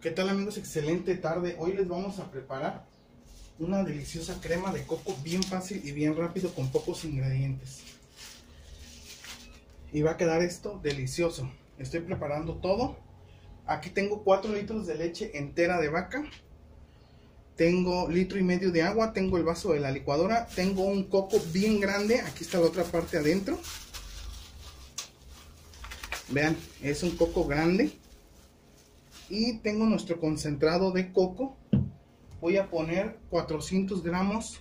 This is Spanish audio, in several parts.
¿Qué tal amigos? Excelente tarde. Hoy les vamos a preparar una deliciosa crema de coco bien fácil y bien rápido con pocos ingredientes. Y va a quedar esto delicioso. Estoy preparando todo. Aquí tengo 4 litros de leche entera de vaca. Tengo litro y medio de agua. Tengo el vaso de la licuadora. Tengo un coco bien grande. Aquí está la otra parte adentro. Vean, es un coco grande y tengo nuestro concentrado de coco. Voy a poner 400 gramos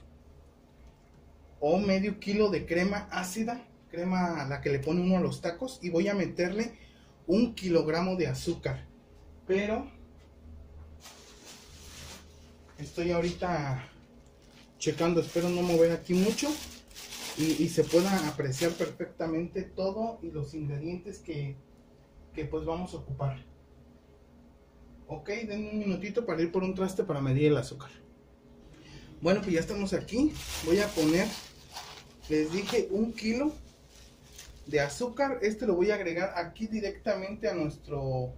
o medio kilo de crema ácida crema a la que le pone uno a los tacos y voy a meterle un kilogramo de azúcar. Pero estoy ahorita checando espero no mover aquí mucho y, y se pueda apreciar perfectamente todo y los ingredientes que, que pues vamos a ocupar Ok, denme un minutito para ir por un traste para medir el azúcar. Bueno, pues ya estamos aquí. Voy a poner, les dije, un kilo de azúcar. Este lo voy a agregar aquí directamente a nuestro,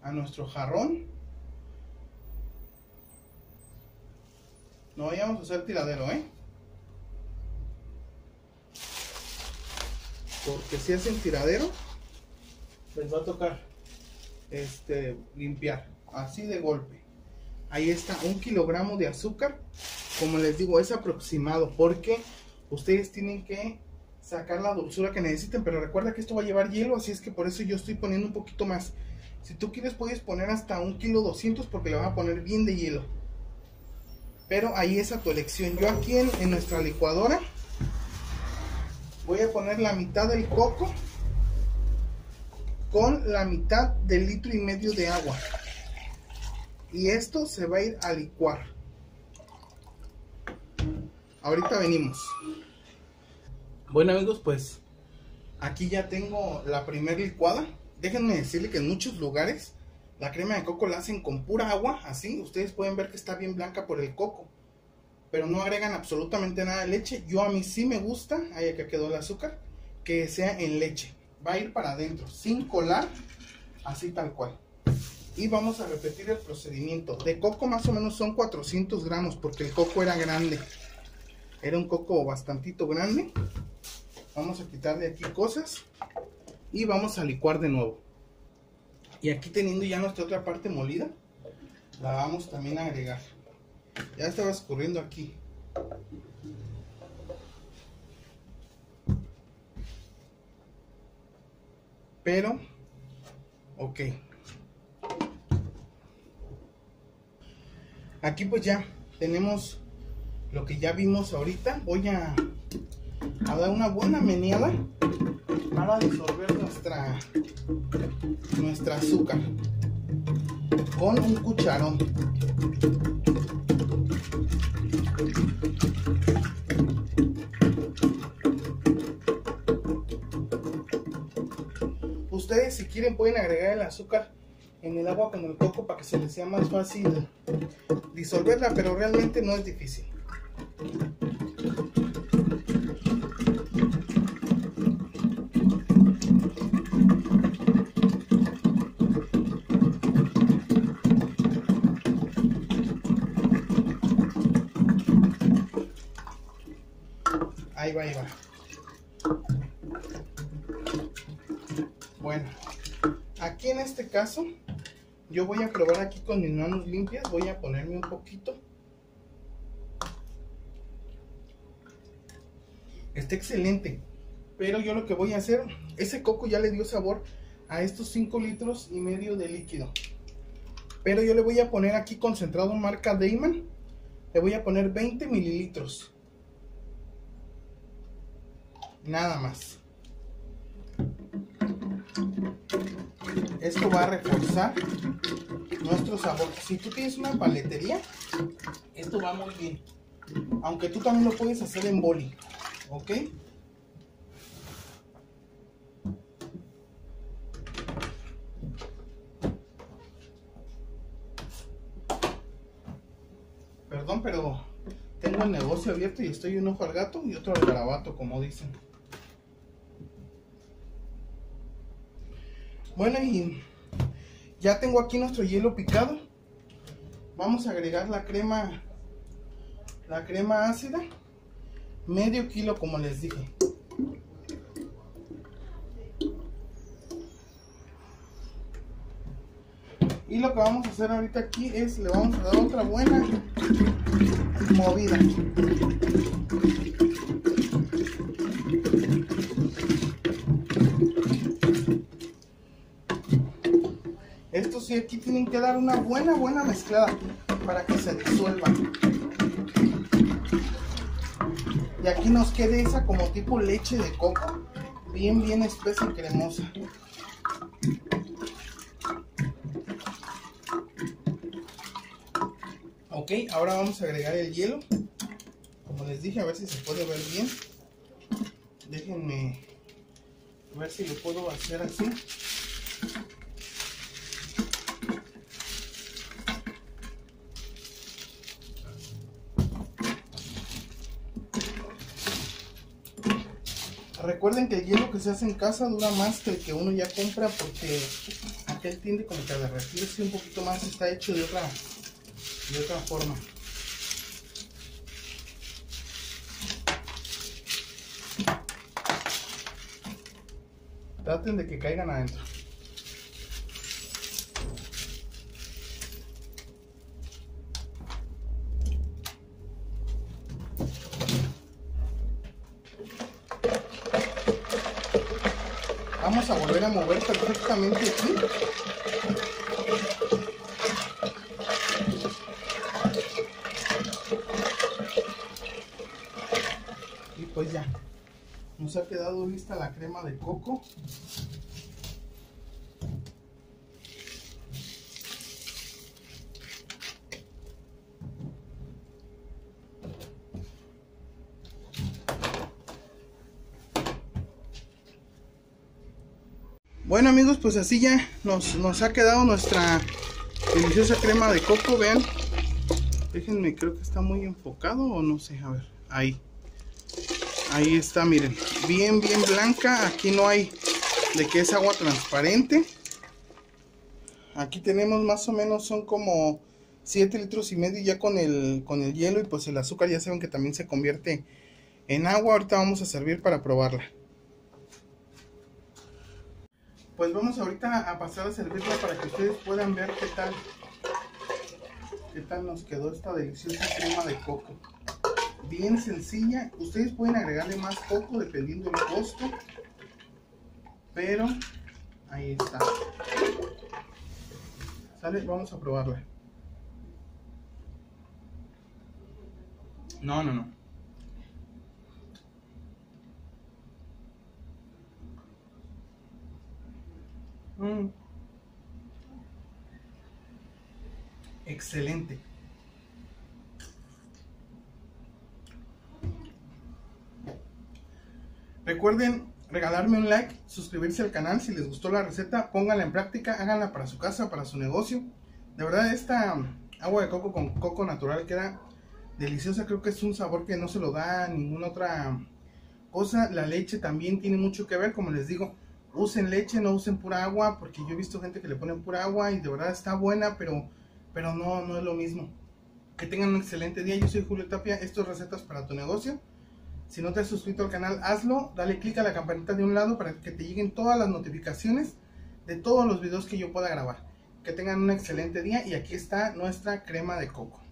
a nuestro jarrón. No vayamos a hacer tiradero, ¿eh? Porque si hacen tiradero, les va a tocar este, limpiar, así de golpe. Ahí está, un kilogramo de azúcar. Como les digo, es aproximado porque ustedes tienen que sacar la dulzura que necesiten. Pero recuerda que esto va a llevar hielo, así es que por eso yo estoy poniendo un poquito más. Si tú quieres puedes poner hasta un kilo 200 porque le va a poner bien de hielo. Pero ahí es a tu elección. Yo aquí en nuestra licuadora voy a poner la mitad del coco con la mitad del litro y medio de agua. Y esto se va a ir a licuar. Ahorita venimos. Bueno amigos, pues aquí ya tengo la primer licuada. Déjenme decirle que en muchos lugares la crema de coco la hacen con pura agua, así. Ustedes pueden ver que está bien blanca por el coco. Pero no agregan absolutamente nada de leche. Yo a mí sí me gusta, ahí acá quedó el azúcar, que sea en leche va a ir para adentro sin colar, así tal cual. Y vamos a repetir el procedimiento. De coco más o menos son 400 gramos porque el coco era grande. Era un coco bastantito grande. Vamos a quitarle aquí cosas y vamos a licuar de nuevo. Y aquí teniendo ya nuestra otra parte molida, la vamos también a agregar. Ya estaba escurriendo aquí. Pero, ok. Aquí pues ya tenemos lo que ya vimos ahorita. Voy a, a dar una buena meneada para disolver nuestra, nuestra azúcar con un cucharón. Ustedes si quieren pueden agregar el azúcar en el agua con el coco para que se les sea más fácil disolverla, pero realmente no es difícil. Ahí va, ahí va. Bueno, aquí en este caso, yo voy a probar aquí con mis manos limpias. Voy a ponerme un poquito. Está excelente. Pero yo lo que voy a hacer, ese coco ya le dio sabor a estos 5 litros y medio de líquido. Pero yo le voy a poner aquí concentrado marca Dayman. Le voy a poner 20 mililitros. Nada más. Esto va a reforzar nuestro sabor. Si tú tienes una paletería, esto va muy bien. Aunque tú también lo puedes hacer en boli. ¿Ok? Perdón, pero tengo el negocio abierto y estoy un ojo al gato y otro al garabato, como dicen. Bueno, y Ya tengo aquí nuestro hielo picado. Vamos a agregar la crema, la crema ácida. Medio kilo como les dije. Y lo que vamos a hacer ahorita aquí es, le vamos a dar otra buena movida. Esto sí, aquí tienen que dar una buena, buena mezclada para que se disuelva. Y aquí nos quede esa como tipo leche de coco, bien, bien espesa y cremosa. Ok, ahora vamos a agregar el hielo. Como les dije, a ver si se puede ver bien. Déjenme ver si lo puedo hacer así. Recuerden que el hielo que se hace en casa dura más que el que uno ya compra porque aquel tiende como que a derretirse un poquito más, está hecho de otra, de otra forma. Traten de que caigan adentro. Vamos a volver a mover perfectamente aquí. Y pues ya, nos ha quedado lista la crema de coco. Bueno amigos, pues así ya nos, nos ha quedado nuestra deliciosa crema de coco, vean. Déjenme, creo que está muy enfocado o no sé, a ver, ahí. Ahí está, miren, bien, bien blanca. Aquí no hay de que es agua transparente. Aquí tenemos más o menos, son como 7 litros y medio ya con el, con el hielo y pues el azúcar ya saben que también se convierte en agua. Ahorita vamos a servir para probarla. Pues vamos ahorita a pasar a servirla para que ustedes puedan ver qué tal, qué tal nos quedó esta deliciosa crema de coco. Bien sencilla, ustedes pueden agregarle más coco dependiendo del costo, pero ahí está. ¿Sale? Vamos a probarla. No, no, no. Mm. Excelente. Recuerden regalarme un like, suscribirse al canal si les gustó la receta, pónganla en práctica, háganla para su casa, para su negocio. De verdad esta agua de coco con coco natural queda deliciosa, creo que es un sabor que no se lo da ninguna otra cosa. La leche también tiene mucho que ver, como les digo, usen leche, no usen pura agua, porque yo he visto gente que le pone pura agua y de verdad está buena, pero, pero no, no es lo mismo. Que tengan un excelente día, yo soy Julio Tapia, esto es Recetas para tu negocio. Si no te has suscrito al canal, hazlo, dale click a la campanita de un lado para que te lleguen todas las notificaciones de todos los videos que yo pueda grabar. Que tengan un excelente día y aquí está nuestra crema de coco.